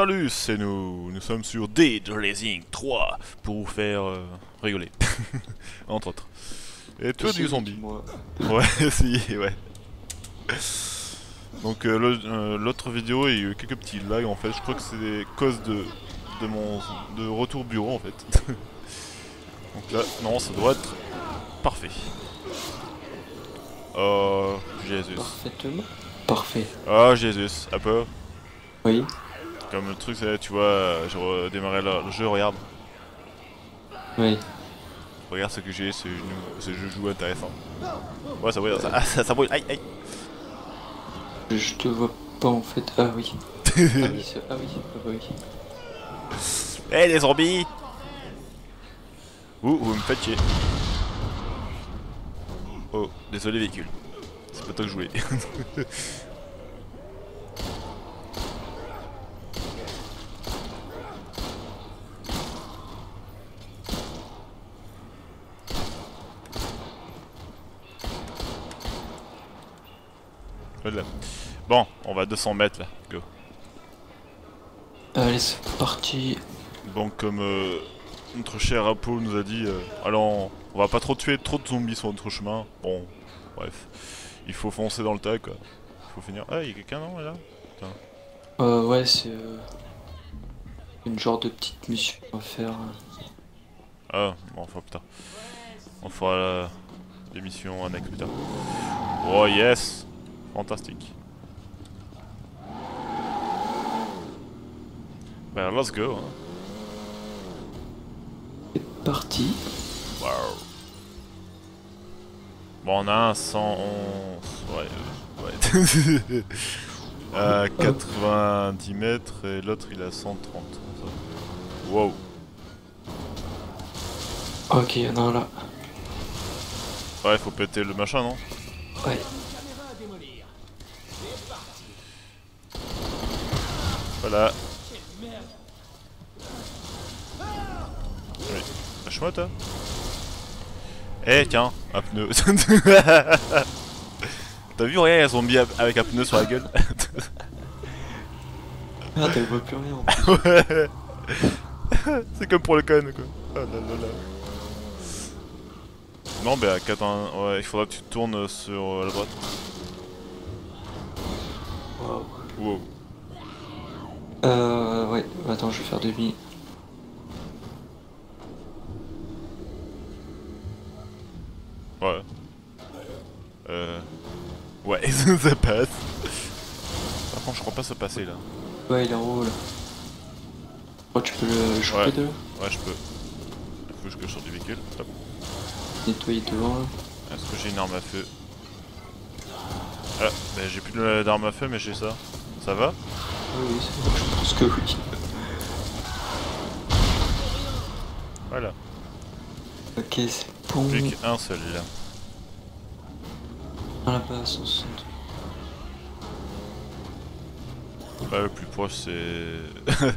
Salut, c'est nous. Nous sommes sur Dead Racing 3 pour vous faire euh, rigoler. Entre autres. Et toi, du zombie. Moi. Ouais, si, ouais. Donc euh, le- euh, l'autre vidéo, il y a eu quelques petits lags en fait. Je crois que c'est des causes de, de mon de retour bureau en fait. Donc là, non, ça doit être parfait. Oh, Jésus. Parfaitement. Parfait. Oh, Jésus. Un peu. Oui. Comme le truc, c'est, tu vois, j'ai redémarré le, le jeu, regarde. Oui. Regarde ce que j'ai, ce, ce jeu joue intéressant. Ouais, ça brûle, ça, ça, ça brûle, aïe, aïe. Je, te vois pas en fait. Ah oui. ah oui, c'est- ah oui. Ah oui. Eh les zombies Ouh, vous me faites chier. Oh, désolé véhicule. C'est pas toi que je voulais. Voilà. Bon, on va à 200 mètres là. Go. Allez, c'est parti. Bon, comme euh, notre cher Apo nous a dit, euh, alors on, va pas trop tuer trop de zombies sur notre chemin. Bon, bref, il faut foncer dans le tas quoi. Il faut finir. Ah, il y a quelqu'un non là? Euh, ouais, c'est euh, une genre de petite mission à faire. Ah, bon, enfin putain. On fera la- l'émission annexe plus tard. Oh yes Fantastique. Ben, let's go. Hein. C'est parti. Wow. Bon, on a un 111. Ouais, euh, ouais. à 90 mètres et l'autre il a 130. ça. Wow. Ok, il y en a un là. Ouais, faut péter le machin, non? Ouais. Voilà. Toi. Eh, tiens, un pneu. T'as vu, rien, un zombie avec un pneu sur la gueule Merde, elle voit plus rien. Ouais. C'est comme pour le con quoi. Oh là là là. Non 4 ouais, il faudra que tu tournes sur euh, la droite. Waouh. Wow. Euh, ouais. Attends, je vais faire demi. Ouais. Euh. Ouais, ça passe. Par contre je crois pas se passer là. Ouais, il est en haut là. Oh, tu peux le choper Ouais. de là Ouais je peux. Il faut que je sorte du véhicule. Hop. Nettoyer devant là. Est-ce que j'ai une arme à feu? Ah, bah j'ai plus de- d'arme à feu mais j'ai ça. Ça va? Oui, oui, je pense que oui. Voilà. Ok, c'est bon. Plus qu'un seul là. Ah là-bas, 160. Bah, le plus proche c'est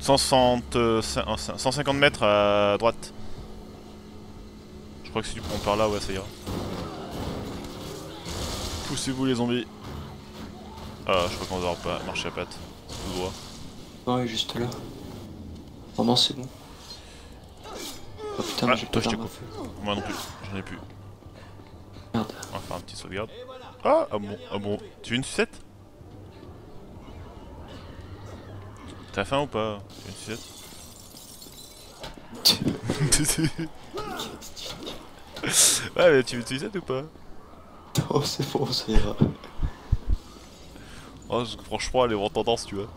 160, euh, cin- 150 mètres à droite. Je crois que si tu prends par là, ouais, ça ira. Poussez-vous les zombies. Ah, je crois qu'on va pas marcher à pattes. Tout droit. Non, il est juste là. Oh non, c'est bon. Oh putain, Ah, mais j'ai pas à. Moi non plus, j'en ai plus. Merde. On va faire un petit sauvegarde. Ah, ah bon, ah bon. Tu veux une sucette? T'as faim ou pas? Tu veux une sucette? Ouais, mais tu veux une sucette ou pas? Oh, c'est bon, ça ira. Oh, franchement, elle est en tendance, tu vois.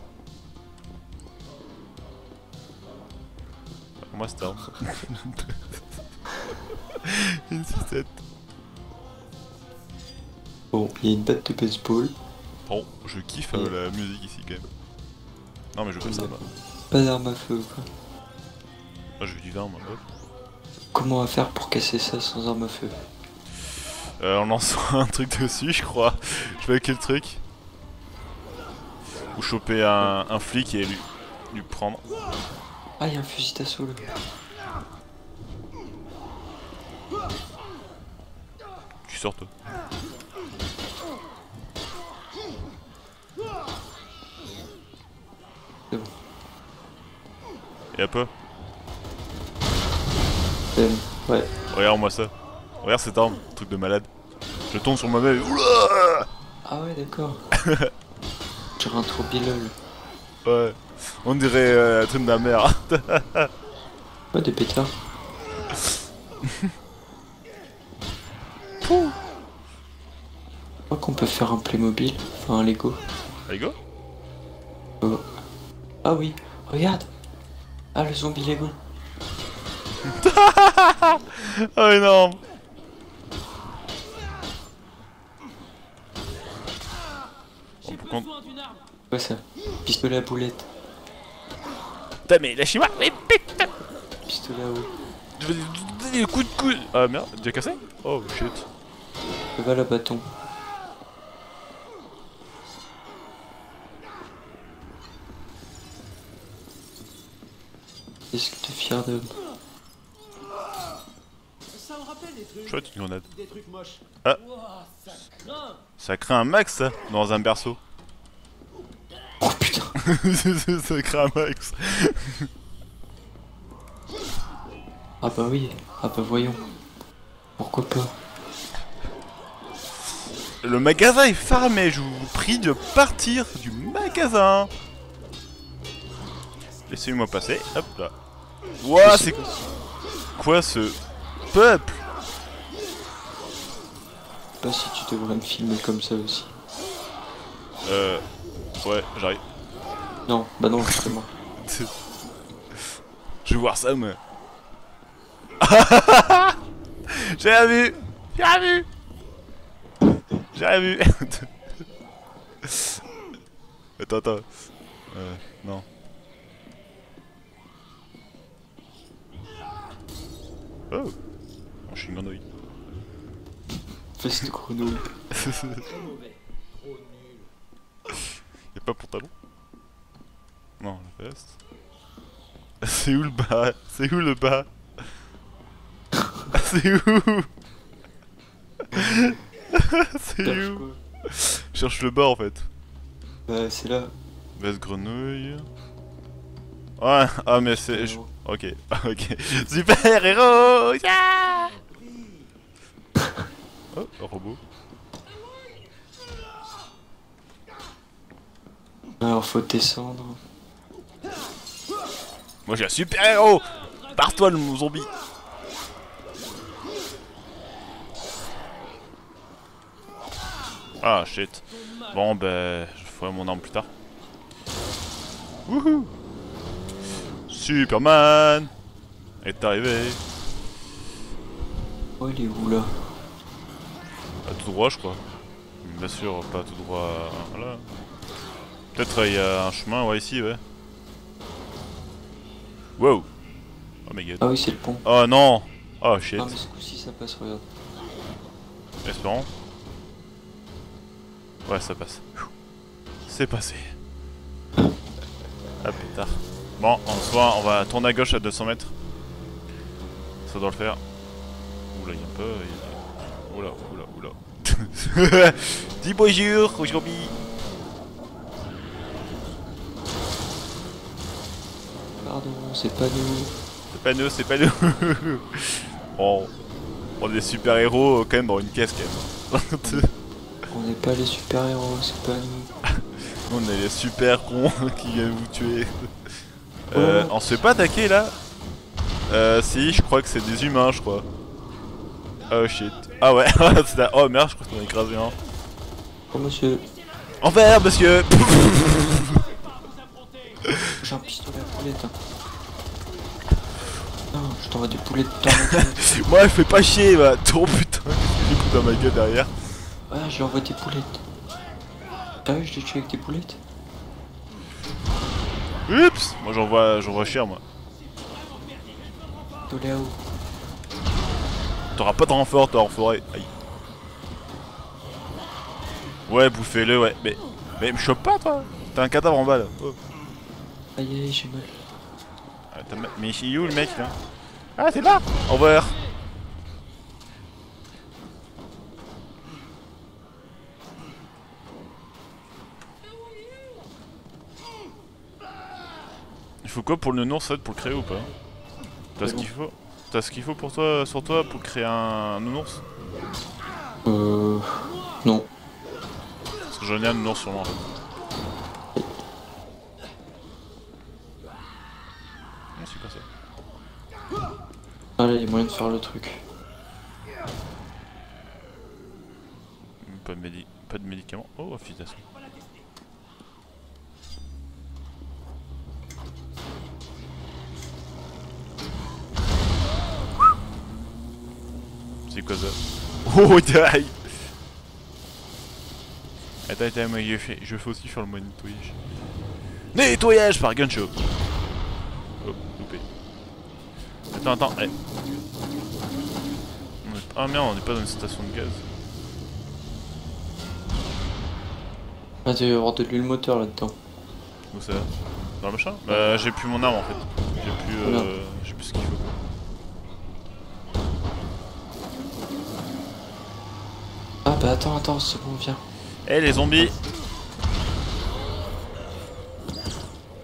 Moi, c'était un. Une sucette. Bon, il y a une batte de baseball. Bon, je kiffe euh, la musique ici quand même. Non, mais je fais ça là. Pas d'arme à feu, quoi. Moi, je veux du moi. hop. Comment on va faire pour casser ça sans arme à feu? Euh, en lançant un truc dessus, je crois. Je sais pas quel truc? Ou choper un, un flic et lui, lui prendre. Ah, il y a un fusil d'assaut là. Tu sors toi. Y'a pas Euh, ouais. Regarde-moi ça. Regarde cette arme, truc de malade. Je tombe sur moi-même. Oula Ah ouais, d'accord. Genre un trop lol. Ouais. On dirait euh, un truc de la mer. Ouais, des pétards. Pouh. Je crois qu'on peut faire un Playmobil, enfin un Lego. Allez go Oh. Ah oui, regarde Ah, le zombie Lego. Oh énorme J'ai besoin d'une arme. Quoi ça Pistolet à boulette. Putain mais lâchez-moi Oui, putain Pistolet à eau. Je vais donner le coup de coude Ah merde, déjà cassé Oh shit. Va la bâton. Est-ce que t'es fier d'homme Ça me rappelle des trucs. Chouette une grenade. Des trucs moches. Ah. Ça craint. Ça crée un max ça, dans un berceau. Oh putain ça crée un max. Ah bah oui, ah bah voyons. Pourquoi pas? Le magasin est fermé, je vous prie de partir du magasin. Laissez-moi passer, hop là. Ouah, c'est quoi ce peuple? Pas si tu devrais me filmer comme ça aussi. Euh... Ouais, j'arrive. Non, bah non, justement. Je vais voir ça, moi. J'ai rien vu J'ai rien vu J'ai rien vu Attends, attends. Euh, non. Oh Oh, je suis une grenouille. Fesse de grenouille. Y'a pas pantalon Non, la veste. C'est où le bas? C'est où le bas? C'est où? C'est Cherche où? Je cherche le bas en fait. Bah c'est là. Veste grenouille. Ouais, ah mais c'est... Ok, ok. Super héros yeah Oh, un robot. Alors faut descendre. Moi j'ai un super héros Pars-toi le zombie Ah shit. Bon ben, je ferai mon arme plus tard. Wouhou Superman est arrivé. Oh il est où là À tout droit je crois. Bien sûr, pas tout droit là. Peut-être il y a un chemin, ouais ici, ouais. Wow Oh my god. Ah oui c'est le pont. Oh non Oh shit. Non mais ce coup-ci ça passe, regarde. Espérons. Ouais, ça passe. C'est passé. Ah pétard. Bon, en soi, on va tourner à gauche à 200 mètres. Ça doit le faire. Oula, il y a un peu. il Oula, oula, oula. Dis bonjour aujourd'hui. Pardon, c'est pas nous. C'est pas nous, c'est pas nous. bon, on est super héros quand même dans une caisse quand même. On n'est pas les super-héros, c'est pas nous. On est les super cons qui viennent vous tuer. Euh, on se fait pas attaquer là? Euh, si, je crois que c'est des humains, je crois. Oh shit. Ah ouais, oh merde, je crois qu'on a écrasé un. Oh monsieur, Envers, monsieur j'ai un pistolet à poulettes. hein. Non, je t'envoie des poulettes dans. Moi, fais pas chier, va. Oh putain, j'ai coup dans ma gueule derrière? Ah, je lui envoie des poulettes. T'as vu, je l'ai tué avec des poulettes? Oups Moi, j'en vois, j'en vois cher, moi. Eau. T'auras pas de renfort, toi, en forêt. Aïe. Ouais, bouffez-le, ouais. Mais, mais me chope pas, toi. T'as un cadavre en bas, là. Oh. Aïe aïe, j'ai mal. Ah, Mais il est où, le mec, là? Ah, c'est là Au revoir. Il faut quoi pour le nounours, en fait, pour le créer ou pas T'as ce bon. qu'il faut T'as ce qu'il faut pour toi, sur toi, pour créer un nounours Euh. Non. Parce que j'en ai un nounours sur moi. Non, c'est pas ça. Ah là, il y a moyen de faire le truc. Pas de, médi... pas de médicaments. Oh, affûtation. C'est quoi ça Oh, die Attends, attends, moi je fais, je fais aussi faire le mode nettoyage. Nettoyage par Gunshot Oh, loupé. Attends, attends, eh. On est- Ah merde, on n'est pas dans une station de gaz. Ah, y avoir de l'huile moteur là-dedans. Où ça? Dans le machin? Bah j'ai plus mon arme en fait. J'ai plus Voilà. euh, j'ai plus ce qu'il faut. Bah attends, attends, c'est bon, viens. Eh les zombies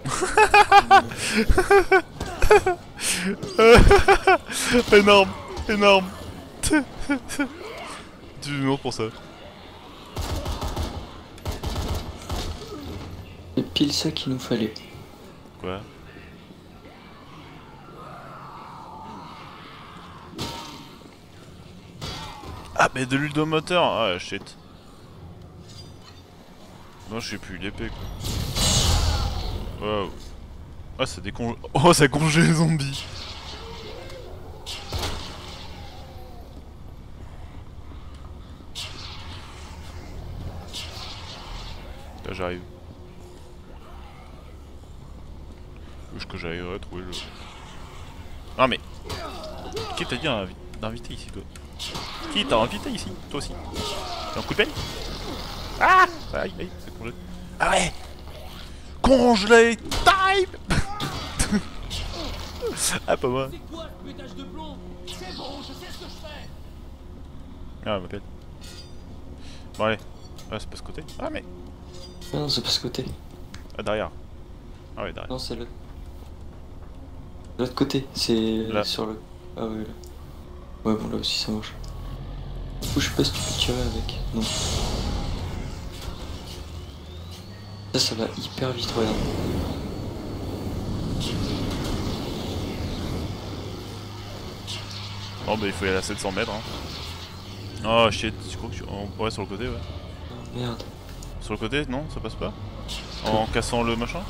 Énorme Énorme Du nom pour ça. C'est pile ça qu'il nous fallait. Quoi? Ah mais de l'huile de moteur Ah shit. Non je sais plus l'épée quoi. Wow. Ah ça décongèle. Oh ça congèle les zombies Là j'arrive. Est-ce que j'arriverai à trouver le... Ah mais... Qui t'a dit d'invi- d'inviter ici toi? Qui t'a invité ici Toi aussi T'es en coup de pelle Ah Aïe aïe, c'est congelé. Ah ouais Congelé Time Ah pas moi C'est quoi ce pétage de plomb C'est bon, je sais ce que je fais Ah elle m'appelle. Bon allez. Ah c'est pas ce côté. Ah mais... Ah non, c'est pas ce côté. Ah derrière. Ah ouais derrière. Non, c'est l'autre. L'autre côté, c'est Là. sur le. Ah ouais, là. Ouais, bon, là aussi ça marche. Coup, je sais pas si tu peux tirer avec. Non. Ça, ça va hyper vite, regarde. Bon bah il faut y aller à 700 mètres hein. Oh shit, tu crois que tu... en- Ouais sur le côté ouais. Merde. Sur le côté, non, ça passe pas? En cassant le machin?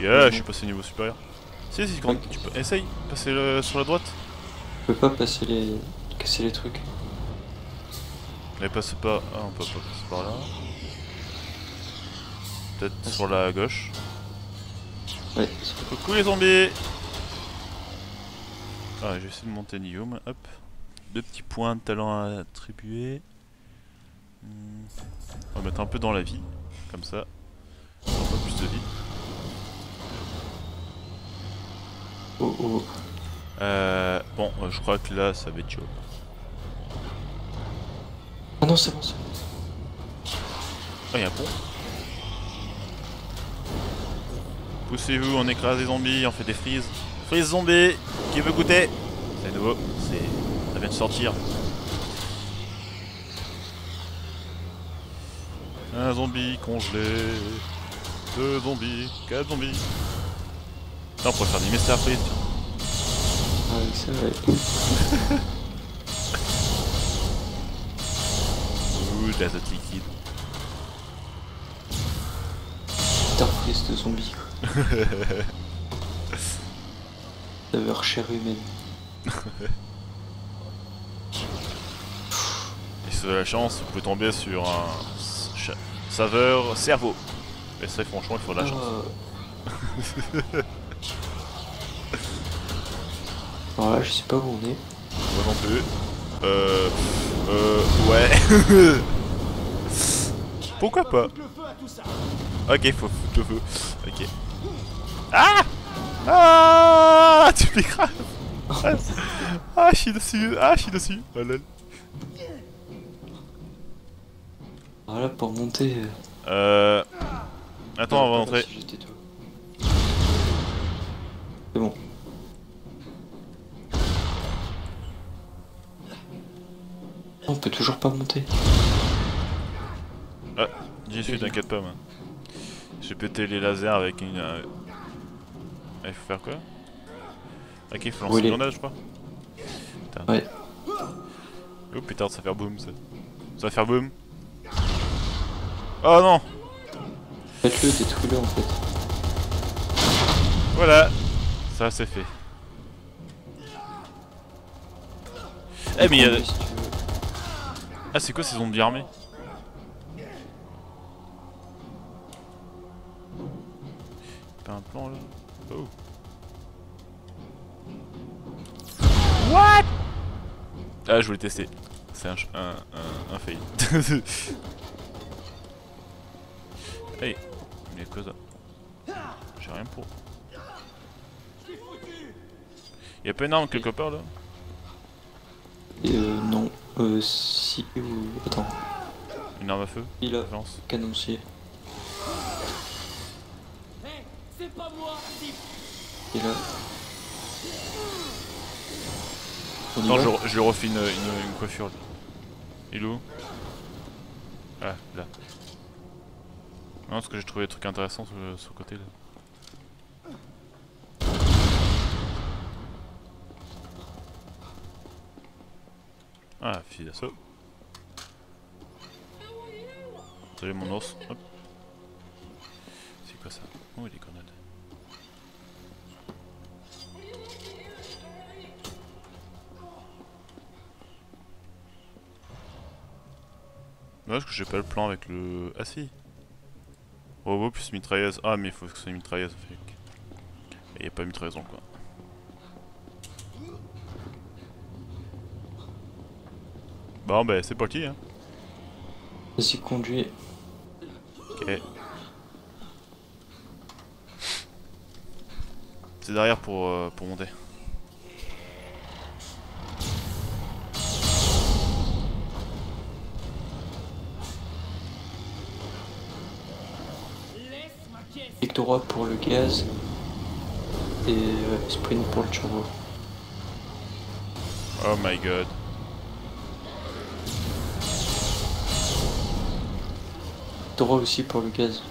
Yeah, Non. je suis passé au niveau supérieur. Si, si, quand tu peux... Essaye, passer le... sur la droite. Je peux pas passer les. casser les trucs. Mais passe pas... Ah, on peut pas passer par là. Peut-être sur la gauche. Ouais, Coucou les zombies Ah, je vais essayer de monter moi. hop. Deux petits points de talent à attribuer. Hmm. On va mettre un peu dans la vie, comme ça. On aura pas plus de vie. oh oh. Euh, bon, je crois que là, ça va être chaud. Ah non, c'est bon, c'est bon. Ah, y'a un pont. Poussez-vous, on écrase les zombies, on fait des frises. Frise zombie Qui veut goûter C'est nouveau, c'est... ça vient de sortir. Un zombie congelé. Deux zombies, quatre zombies. Là, on pourrait faire des frites. tiens. Ah oui, c'est vrai. Ouh, de l'azote liquide. De zombies. quoi. Saveur chair humaine. Et si vous avez la chance, vous pouvez tomber sur un saveur cerveau. Et ça, franchement, il faut de la chance. Alors là, je sais pas où on est. Moi non plus. Euh. Euh. Ouais. Pourquoi pas Ok, faut foutre le feu. Ok. Ah Ah Tu fais Ah, je suis dessus Ah, je suis dessus Oh. Voilà, ah, pour monter... Euh. euh... Attends, on va rentrer. C'est bon. On peut toujours pas monter j'étais toi. dessus, t'inquiète pas, moi. J'ai pété les lasers avec une. euh, Ah, il faut faire quoi? Ok, il faut lancer une grenade, je crois. Putain. Ouais. Oh putain, ça va faire boum ça. Ça va faire boum. Oh non Faites-le, détruis-le en fait. Voilà Ça c'est fait. Eh mais il y a... Ah c'est quoi ces zombies armés Pas un plan là Oh What? Ah je voulais tester. C'est un, ch- un, un, un fail. hey Mais quoi ça? J'ai rien pour. Y'a pas une arme quelque part là? Euh, non. Euh, si. Attends. Une arme à feu? Il a Lance. canoncier. Hé, c'est pas moi si On Non, je, je lui refais une, une, une coiffure. Il est où? Ah, là. Non, parce que j'ai trouvé des trucs intéressants sur, le- sur le côté là. Ah, fille d'assaut. Salut mon ours. Hop. C'est quoi ça? Oh, il est grenades. Dommage que j'ai pas le plan avec le... Ah si Robot plus mitrailleuse. Ah mais il faut que ce soit une mitrailleuse. Fait. Et y a pas mitrailleuse dans le coin. Bon bah c'est parti hein. Vas-y, conduis. Ok. C'est derrière pour, euh, pour monter. Droit pour le gaz. Et euh, sprint pour le turbo. Oh my god. Droit aussi pour le gaz.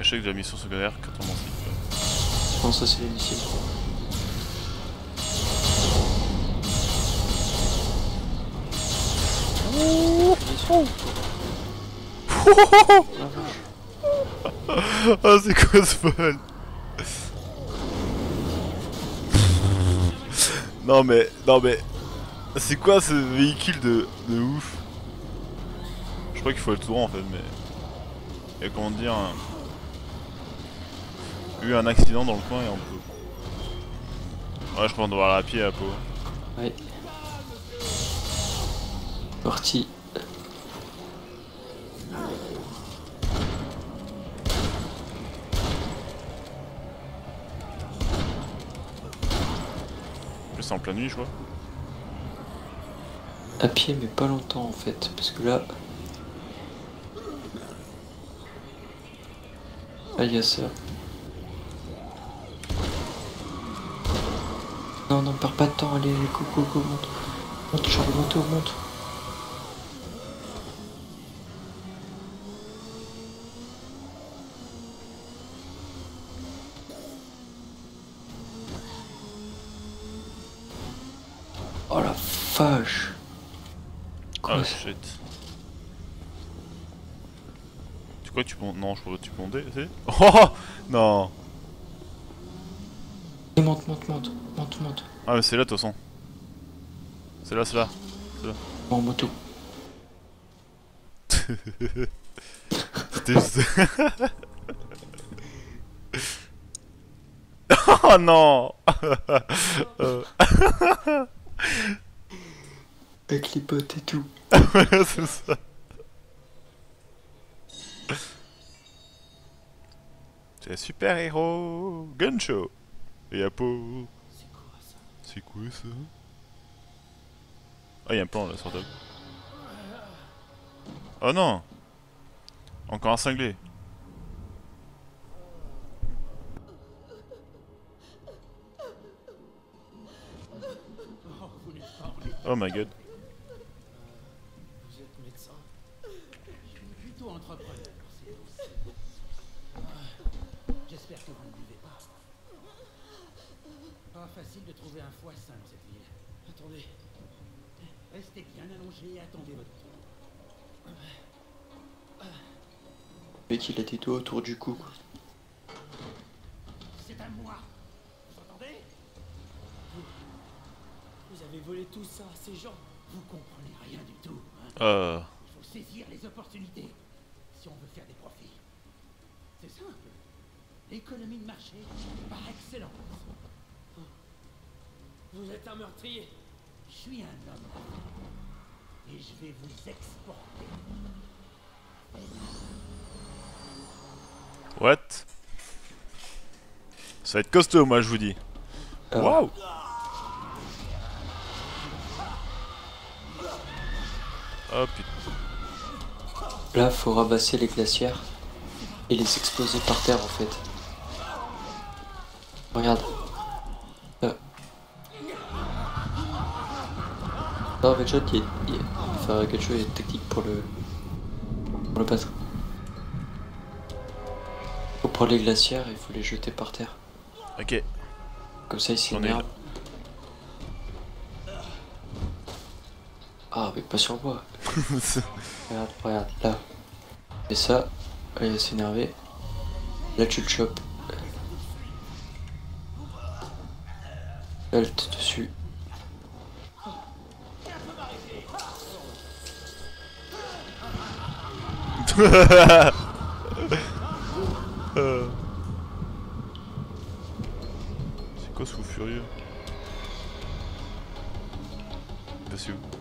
Échec de la mission secondaire, carton cycle. Non, ça c'est les missiles. Ah c'est quoi ce vol Non mais, non mais, c'est quoi ce véhicule de, de ouf Je crois qu'il faut le tour en fait mais... Et comment dire... Eu un accident dans le coin et on peut... Ouais je crois qu'on doit aller à pied à la peau. Ouais. Parti. En pleine nuit je crois. À pied, mais pas longtemps en fait. Parce que là. Ah, il a ça. Non, non, perds pas de temps. Allez, go, go, monte. Monte, monte, monte. Oh la vache. Quoi, Ah ça shit. Tu quoi tu peux... Non je crois que tu monter, c'est Oh Non Monte, monte, monte, monte, monte. Ah mais c'est là de toute façon. C'est là, c'est là. En moto. C'était juste... oh non Euh, Avec les potes et tout. voilà, c'est ça. C'est super héros. Gun show. Et Apo C'est quoi ça? Ah y'a un plan là sur table. Oh non. Encore un cinglé. Oh my god facile de trouver un foissin dans cette ville. Attendez. Restez bien allongé et attendez votre tour. Le mec, il a des doigts autour du cou. C'est à moi. Vous entendez? Vous avez volé tout ça à ces gens. Vous comprenez rien du tout. hein. Euh... Il faut saisir les opportunités si on veut faire des profits. C'est simple. L'économie de marché par excellence. Vous êtes un meurtrier. Je suis un homme et je vais vous exporter. What? Ça va être costaud, moi, je vous dis. Ah, Waouh Oh putain. Là, faut rabasser les glacières et les exploser par terre en fait. Regarde. Non, mais John, il il enfin, quelque chose, une technique pour le. pour le battre. Faut prendre les glacières et faut les jeter par terre. Ok. Comme ça, il s'énerve. Ah, mais pas sur moi. Regarde, regarde, là. Et ça, elle va s'énerver. Là, tu le chopes. Là, elle te dessus. C'est quoi ce fou furieux? Bah, c'est où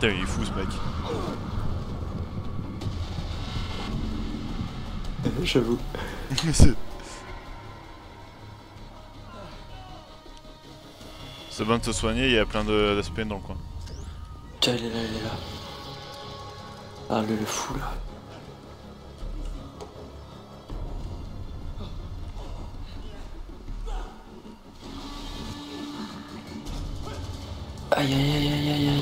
Putain, il est fou ce mec. J'avoue. C'est- bon de se soigner, il y a plein de- d'aspects dans le coin. Tiens, il est là, il est là. Ah, le, le fou là. Aïe aïe aïe aïe aïe aïe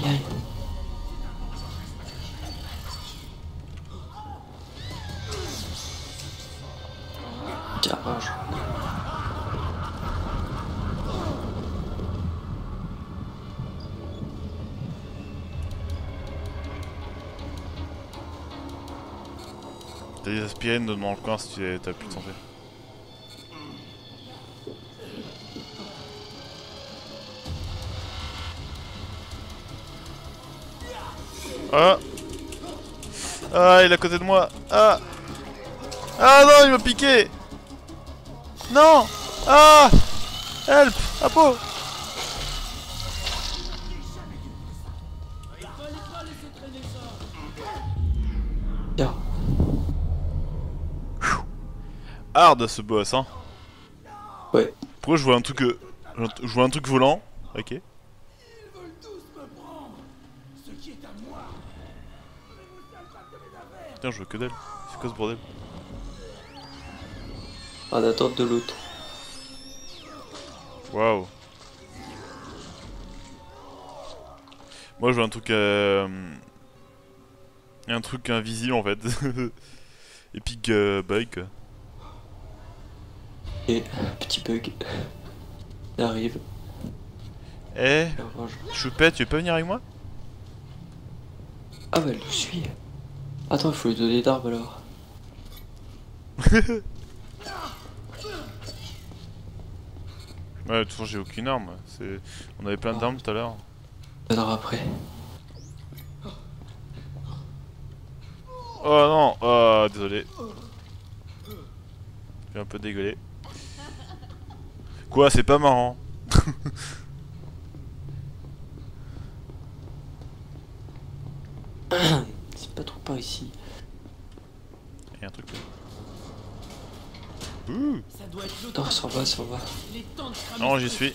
Aspirines dans le coin si tu t'as plus de santé. Ah. Ah, il est à côté de moi. Ah. Ah non, il m'a piqué. Non. Ah. Help. Apo Hard ce boss, hein Ouais. Pourquoi je vois un truc... euh, Je vois un truc volant? Ok. Ils veulent tous me prendre. Ce qui est à moi. Donnez-vous ça, le sac de mes affaires. Putain, je vois que dalle. C'est quoi ce bordel? En attente de l'autre. Waouh. Moi je vois un truc euh, un truc invisible en fait. Epic euh, bug. quoi. Et petit bug. Arrive. Eh, range. Choupette, tu pas venir avec moi? Ah bah elle nous suit. Attends, il faut lui donner d'armes alors. Ouais, de toute façon j'ai aucune arme. C'est, on avait plein d'armes tout à l'heure. Donnera après. Oh non, oh désolé. J'ai un peu dégueulé. Quoi, c'est pas marrant. C'est pas trop par ici. Il y a un truc là. Ouh. Non, ça va, ça va. Non, j'y suis.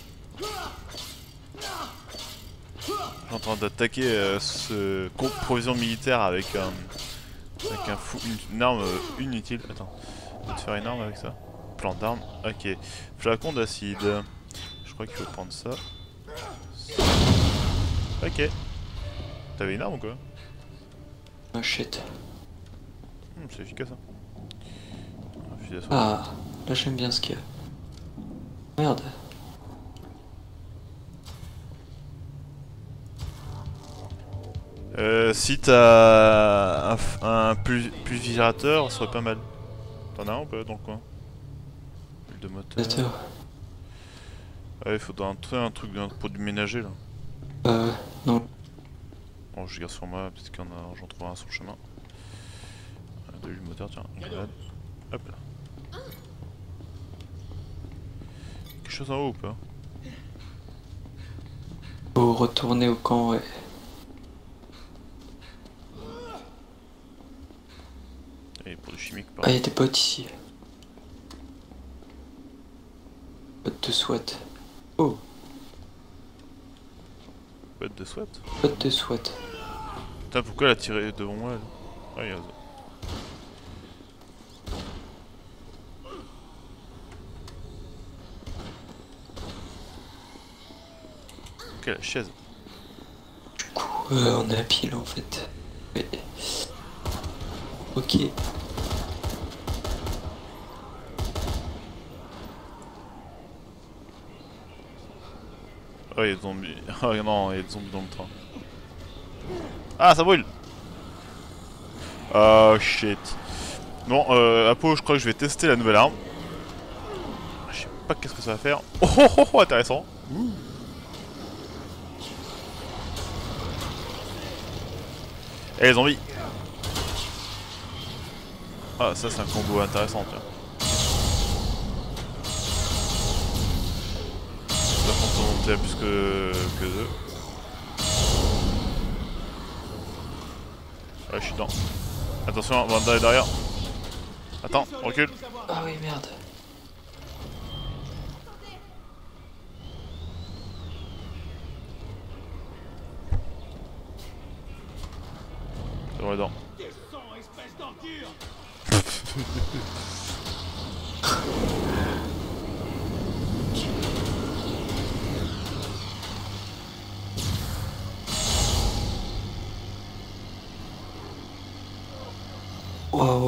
en train d'attaquer euh, ce compte provision militaire avec un. Avec un fou, une, une arme euh, inutile. Attends, on va te faire une arme avec ça. Plan d'arme, ok. Flacon d'acide. Je crois qu'il faut prendre ça. Ok. T'avais une arme ou quoi? Machette. Hmm, C'est efficace hein. Ah, là j'aime bien ce qu'il y a. Merde. Euh, si t'as un, un pul- pulvérisateur, ce serait pas mal. T'en as un ou pas dans le coin? De moteur. Ouais, il faudra un, tr- un truc pour du ménager là. Euh, non. Bon, je garde sur moi, y en a, j'en trouverai un sur le chemin. De l'huile de moteur, tiens, une grenade. Hop là. Quelque chose en haut ou pas? Faut retourner au camp, ouais. Et pour du chimique, Ah, pareil. il y a des bottes ici. Bottes de SWAT. Oh, Botte de SWAT. bottes de SWAT. Putain, pourquoi elle a tiré devant moi elle Ah, ça. Ok, la chaise. Du coup, euh, on est à pile en fait. Ouais. Ok. Oh, il y a des zombies. Oh non, il y a des zombies dans le train. Ah, ça brûle Oh shit. Bon, euh, Apo, je crois que je vais tester la nouvelle arme. Je sais pas qu'est-ce que ça va faire. Oh oh oh, intéressant. Et les zombies. Ah, ça c'est un combo intéressant, tiens. Plus que, que deux. Ouais, je suis dedans. Attention, Vanda est derrière. Attends, recule. Ah oui, merde. C'est bon,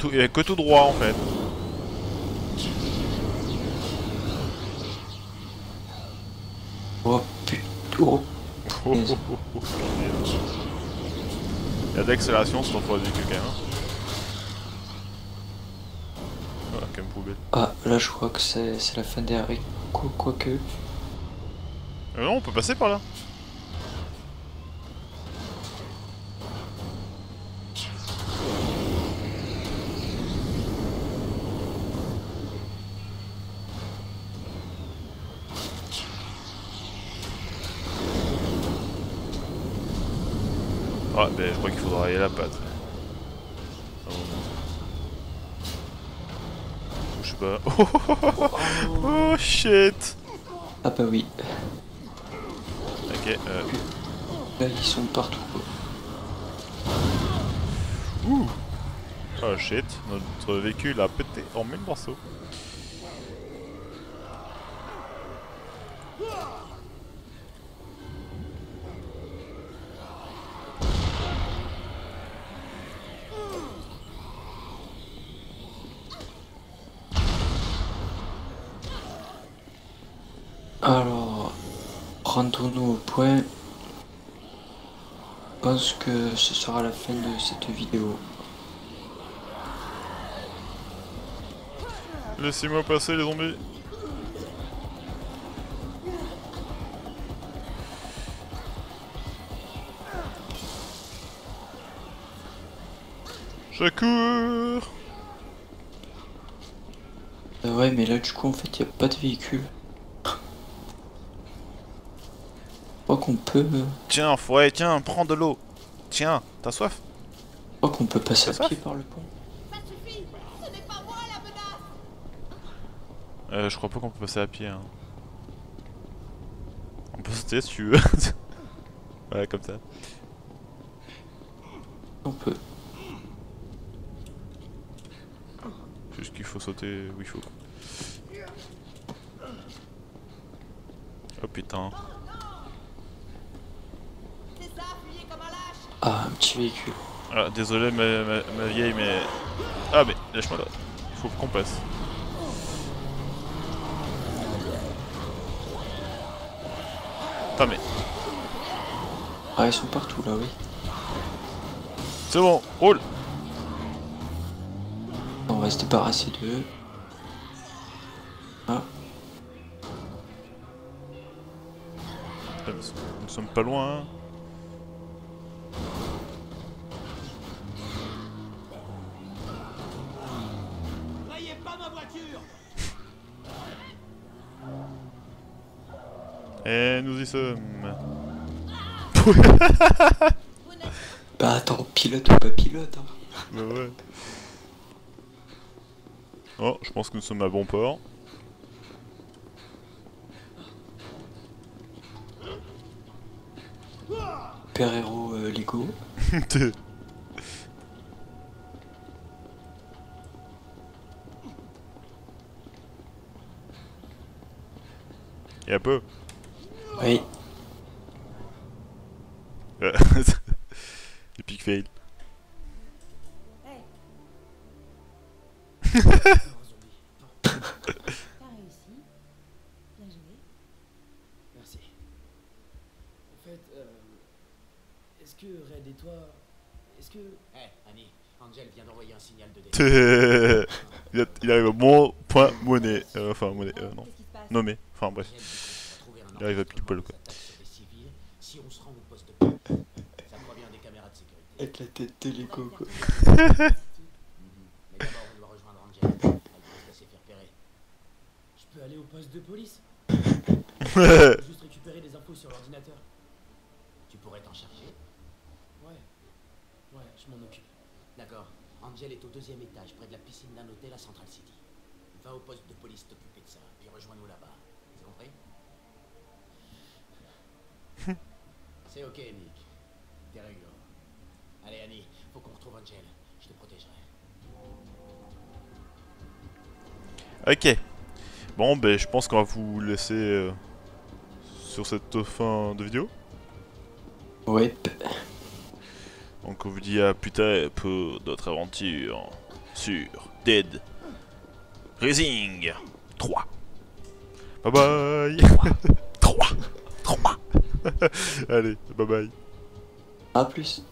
tout- Il y a que tout droit en fait. Oh, putain. Oh. Oh, oh, oh, oh. Il y a de l'accélération sur quand même. hein. Voilà, comme poubelle. Ah, là, je crois que c'est c'est la fin des haricots, quoique. Euh, non, on peut passer par là. Ah, ben aller là-bas. tu sais. Ah, bon. Je sais pas. Oh, shit! Ah bah oui. Ok, euh, Là, ils sont partout. quoi. Oh shit, notre véhicule a pété en mille morceaux. Alors, Rendons-nous au point. Je pense que ce sera la fin de cette vidéo. Laissez-moi passer les zombies. Je cours Euh, ouais, mais là, du coup, en fait, il a pas de véhicule. Je crois qu'on peut. Je Tiens, ouais, tiens, prends de l'eau. Tiens, t'as soif? crois qu'on peut passer à pied par le pont. Ça suffit Ce n'est pas moi la menace Euh, je crois pas qu'on peut passer à pied. Hein. On peut sauter si tu veux. ouais, comme ça. On peut. Juste qu'il faut sauter où il faut. Oh putain. C'est ça, fuyez comme un lâche Ah, un petit véhicule. Ah, désolé ma, ma- ma vieille, mais... Ah mais, lâche-moi là. Il faut qu'on passe. Putain mais... Ah, ils sont partout là, oui. C'est bon, roule On va se débarrasser d'eux. bah attends, pilote ou pas pilote hein. Bah ouais. Oh, je pense que nous sommes à bon port. Père héros euh, Lego. Et un peu. Oui. Euh, Epic fail. T'as réussi. Bien joué. Merci. En fait, euh, est-ce que Red et toi, est-ce que Hé, Annie, Angel vient d'envoyer un signal de détresse. il, a- il arrive au bon point monnaie. Euh, enfin, monnaie, euh, non. Qu'est-ce qui se passe Nommé. Enfin, bref. Angel dit qu'on va trouver un Il arrive à endroit pile poil, où on quoi. s'attaque sur des civils si on se rend au poste de police. Ça provient des caméras de sécurité. Avec la tête de Lego quoi. Mhm. Mais d'abord, on doit rejoindre Angel. Elle je peux aller au poste de police Juste récupérer des infos sur l'ordinateur. Tu pourrais t'en charger Ouais. Ouais, je m'en occupe. D'accord. Angel est au deuxième étage, près de la piscine d'un hôtel à Central City. Va au poste de police t'occuper de ça, puis rejoins-nous là-bas. C'est compris C'est ok, Nick. T'es réglo. Allez, Annie, faut qu'on retrouve Angel. Je te protégerai. Ok. Bon, ben, je pense qu'on va vous laisser euh, sur cette fin de vidéo. Ouais. Donc, on vous dit à plus tard pour d'autres aventures sur Dead Rising 3. Bye bye 3 3 Allez, bye bye À plus.